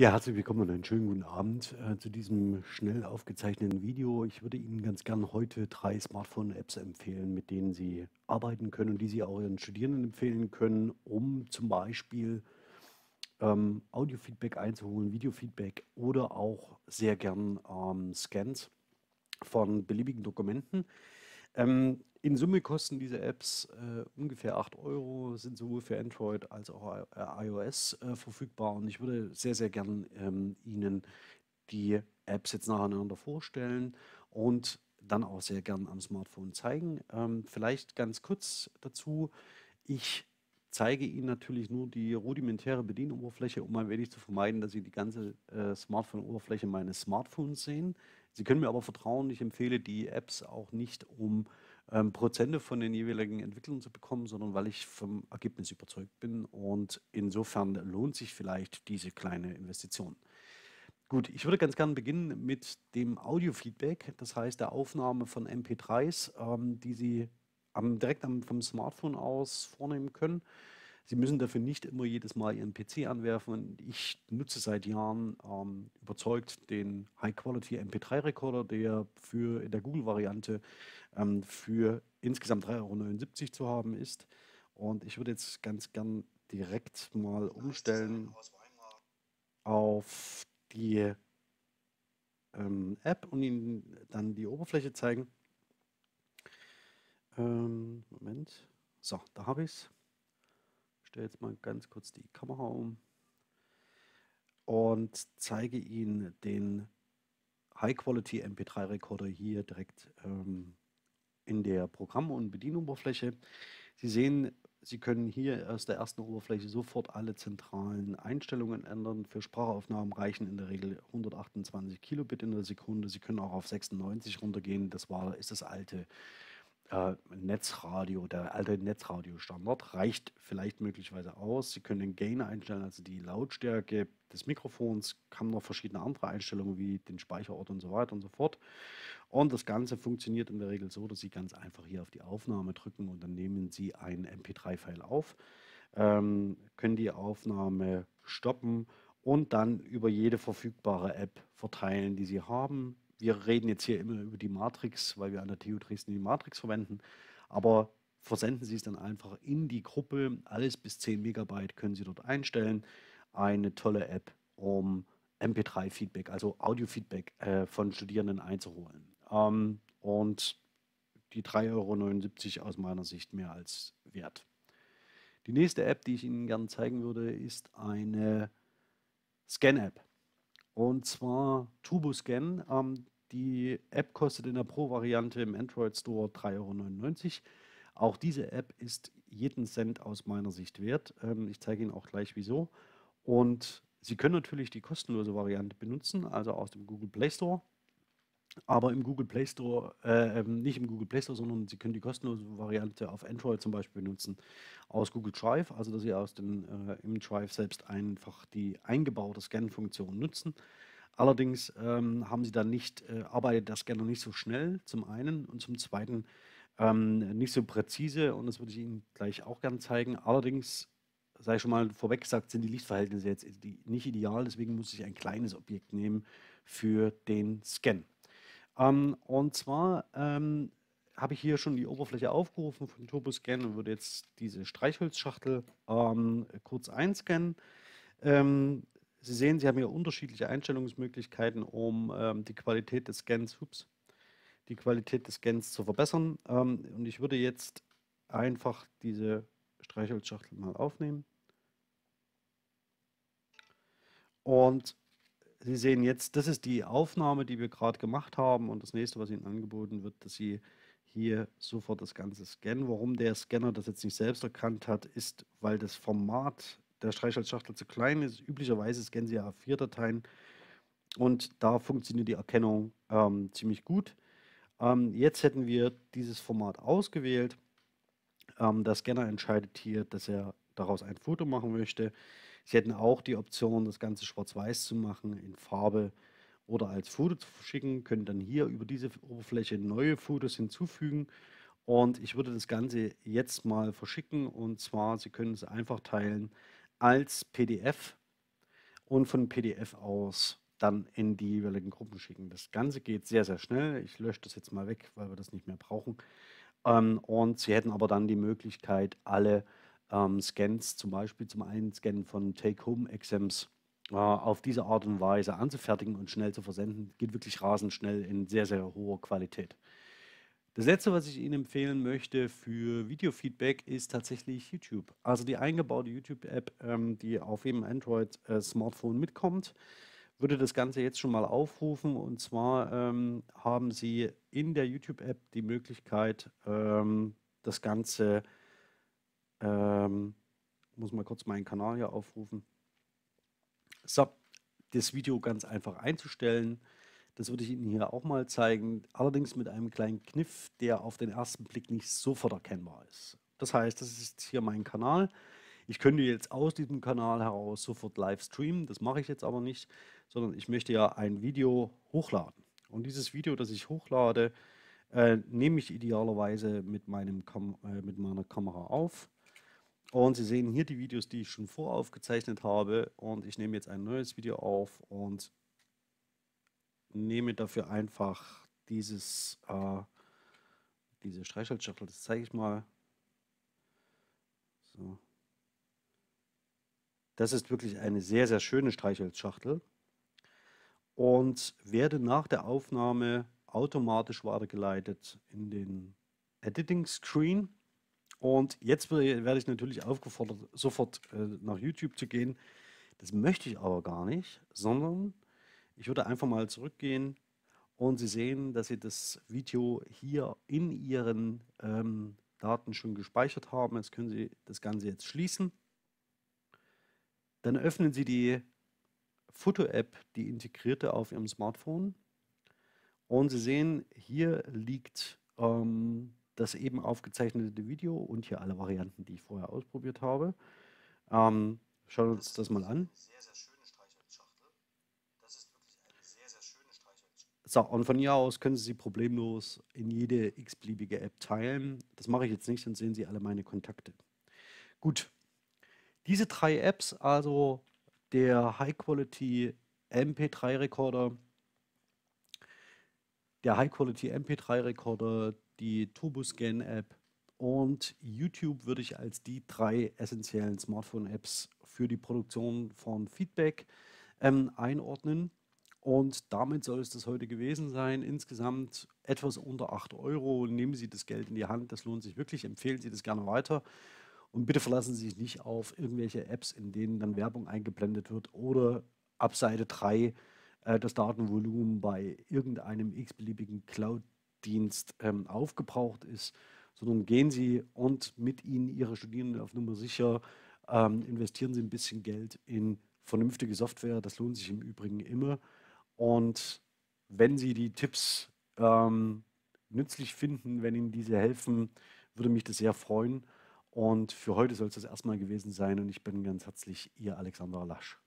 Ja, herzlich willkommen und einen schönen guten Abend äh, zu diesem schnell aufgezeichneten Video. Ich würde Ihnen ganz gern heute drei Smartphone-Apps empfehlen, mit denen Sie arbeiten können und die Sie auch Ihren Studierenden empfehlen können, um zum Beispiel ähm, Audio-Feedback einzuholen, Video-Feedback oder auch sehr gern ähm, Scans von beliebigen Dokumenten. Ähm, in Summe kosten diese Apps äh, ungefähr 8 Euro, sind sowohl für Android als auch äh, iOS äh, verfügbar. Und ich würde sehr, sehr gern ähm, Ihnen die Apps jetzt nacheinander vorstellen und dann auch sehr gern am Smartphone zeigen. Ähm, vielleicht ganz kurz dazu. Ich zeige Ihnen natürlich nur die rudimentäre Bedienoberfläche, um ein wenig zu vermeiden, dass Sie die ganze äh, Smartphone-Oberfläche meines Smartphones sehen. Sie können mir aber vertrauen, ich empfehle die Apps auch nicht, um ähm, Prozente von den jeweiligen Entwicklern zu bekommen, sondern weil ich vom Ergebnis überzeugt bin. Und insofern lohnt sich vielleicht diese kleine Investition. Gut, ich würde ganz gerne beginnen mit dem Audio-Feedback, das heißt der Aufnahme von MP3s, ähm, die Sie am, direkt am, vom Smartphone aus vornehmen können. Sie müssen dafür nicht immer jedes Mal Ihren PC anwerfen. Ich nutze seit Jahren ähm, überzeugt den High-Quality MP3-Recorder, der für in der Google-Variante ähm, für insgesamt 3,79 Euro zu haben ist. Und ich würde jetzt ganz gern direkt mal umstellen auf die ähm, App und Ihnen dann die Oberfläche zeigen. Ähm, Moment. So, da habe ich es stelle jetzt mal ganz kurz die Kamera um und zeige Ihnen den High-Quality MP3-Recorder hier direkt ähm, in der Programm- und Bedienoberfläche. Sie sehen, Sie können hier aus der ersten Oberfläche sofort alle zentralen Einstellungen ändern. Für Sprachaufnahmen reichen in der Regel 128 Kilobit in der Sekunde. Sie können auch auf 96 runtergehen. Das war, ist das alte äh, Netzradio, der alte Netzradio-Standard reicht vielleicht möglicherweise aus. Sie können den Gain einstellen, also die Lautstärke des Mikrofons, haben noch verschiedene andere Einstellungen wie den Speicherort und so weiter und so fort. Und das Ganze funktioniert in der Regel so, dass Sie ganz einfach hier auf die Aufnahme drücken und dann nehmen Sie ein MP3-File auf, ähm, können die Aufnahme stoppen und dann über jede verfügbare App verteilen, die Sie haben wir reden jetzt hier immer über die Matrix, weil wir an der TU Dresden die Matrix verwenden, aber versenden Sie es dann einfach in die Gruppe. Alles bis 10 Megabyte können Sie dort einstellen. Eine tolle App, um MP3-Feedback, also Audio-Feedback äh, von Studierenden einzuholen. Ähm, und die 3,79 Euro aus meiner Sicht mehr als wert. Die nächste App, die ich Ihnen gerne zeigen würde, ist eine Scan-App. Und zwar TurboScan. Ähm, die App kostet in der Pro-Variante im Android Store 3,99 Euro. Auch diese App ist jeden Cent aus meiner Sicht wert. Ähm, ich zeige Ihnen auch gleich wieso. Und Sie können natürlich die kostenlose Variante benutzen, also aus dem Google Play Store. Aber im Google Play Store, äh, ähm, nicht im Google Play Store, sondern Sie können die kostenlose Variante auf Android zum Beispiel benutzen aus Google Drive, also dass Sie aus dem, äh, im Drive selbst einfach die eingebaute Scan-Funktion nutzen. Allerdings ähm, haben Sie dann nicht, äh, arbeitet der Scanner nicht so schnell, zum einen und zum zweiten ähm, nicht so präzise und das würde ich Ihnen gleich auch gerne zeigen. Allerdings sei schon mal vorweg gesagt, sind die Lichtverhältnisse jetzt nicht ideal, deswegen muss ich ein kleines Objekt nehmen für den Scan. Ähm, und zwar ähm, habe ich hier schon die Oberfläche aufgerufen von TurboScan und würde jetzt diese Streichholzschachtel ähm, kurz einscannen. Ähm, Sie sehen, Sie haben hier unterschiedliche Einstellungsmöglichkeiten, um ähm, die Qualität des Scans, ups, die Qualität des Scans zu verbessern. Ähm, und ich würde jetzt einfach diese Streichholzschachtel mal aufnehmen. Und Sie sehen jetzt, das ist die Aufnahme, die wir gerade gemacht haben. Und das nächste, was Ihnen angeboten wird, dass Sie hier sofort das Ganze scannen. Warum der Scanner das jetzt nicht selbst erkannt hat, ist, weil das Format der Streichholzschachtel zu klein ist. Üblicherweise scannen Sie A4-Dateien und da funktioniert die Erkennung ähm, ziemlich gut. Ähm, jetzt hätten wir dieses Format ausgewählt. Ähm, der Scanner entscheidet hier, dass er daraus ein Foto machen möchte. Sie hätten auch die Option, das Ganze schwarz-weiß zu machen, in Farbe oder als Foto zu verschicken, können dann hier über diese Oberfläche neue Fotos hinzufügen. Und ich würde das Ganze jetzt mal verschicken und zwar, Sie können es einfach teilen als PDF und von PDF aus dann in die jeweiligen Gruppen schicken. Das Ganze geht sehr, sehr schnell. Ich lösche das jetzt mal weg, weil wir das nicht mehr brauchen. Ähm, und Sie hätten aber dann die Möglichkeit, alle ähm, Scans, zum Beispiel zum Einscannen von Take-Home-Exams, äh, auf diese Art und Weise anzufertigen und schnell zu versenden. Geht wirklich rasend schnell in sehr, sehr hoher Qualität. Das letzte, was ich Ihnen empfehlen möchte für Videofeedback, ist tatsächlich YouTube. Also die eingebaute YouTube-App, ähm, die auf jedem Android-Smartphone mitkommt, würde das Ganze jetzt schon mal aufrufen. Und zwar ähm, haben Sie in der YouTube-App die Möglichkeit, ähm, das Ganze, ähm, muss mal kurz meinen Kanal hier aufrufen, so, das Video ganz einfach einzustellen. Das würde ich Ihnen hier auch mal zeigen, allerdings mit einem kleinen Kniff, der auf den ersten Blick nicht sofort erkennbar ist. Das heißt, das ist hier mein Kanal. Ich könnte jetzt aus diesem Kanal heraus sofort live streamen, das mache ich jetzt aber nicht, sondern ich möchte ja ein Video hochladen. Und dieses Video, das ich hochlade, äh, nehme ich idealerweise mit, meinem Kam äh, mit meiner Kamera auf. Und Sie sehen hier die Videos, die ich schon voraufgezeichnet habe. Und ich nehme jetzt ein neues Video auf und nehme dafür einfach dieses, äh, diese Streichholzschachtel. Das zeige ich mal. So. Das ist wirklich eine sehr, sehr schöne Streichholzschachtel und werde nach der Aufnahme automatisch weitergeleitet in den Editing Screen. Und jetzt werde ich natürlich aufgefordert, sofort äh, nach YouTube zu gehen. Das möchte ich aber gar nicht, sondern ich würde einfach mal zurückgehen und Sie sehen, dass Sie das Video hier in Ihren ähm, Daten schon gespeichert haben. Jetzt können Sie das Ganze jetzt schließen. Dann öffnen Sie die Foto-App, die integrierte auf Ihrem Smartphone. Und Sie sehen, hier liegt ähm, das eben aufgezeichnete Video und hier alle Varianten, die ich vorher ausprobiert habe. Ähm, schauen wir uns das mal an. So, und von hier aus können Sie sie problemlos in jede x-beliebige App teilen. Das mache ich jetzt nicht, dann sehen Sie alle meine Kontakte. Gut, diese drei Apps, also der High-Quality MP3-Recorder, der High-Quality MP3-Recorder, die TurboScan-App und YouTube würde ich als die drei essentiellen Smartphone-Apps für die Produktion von Feedback ähm, einordnen. Und damit soll es das heute gewesen sein. Insgesamt etwas unter 8 Euro. Nehmen Sie das Geld in die Hand, das lohnt sich wirklich. Empfehlen Sie das gerne weiter. Und bitte verlassen Sie sich nicht auf irgendwelche Apps, in denen dann Werbung eingeblendet wird oder ab Seite 3 äh, das Datenvolumen bei irgendeinem x-beliebigen Cloud-Dienst ähm, aufgebraucht ist, sondern gehen Sie und mit Ihnen Ihre Studierenden auf Nummer sicher, ähm, investieren Sie ein bisschen Geld in vernünftige Software. Das lohnt sich im Übrigen immer. Und wenn Sie die Tipps ähm, nützlich finden, wenn Ihnen diese helfen, würde mich das sehr freuen. Und für heute soll es das erstmal gewesen sein und ich bin ganz herzlich Ihr Alexander Lasch.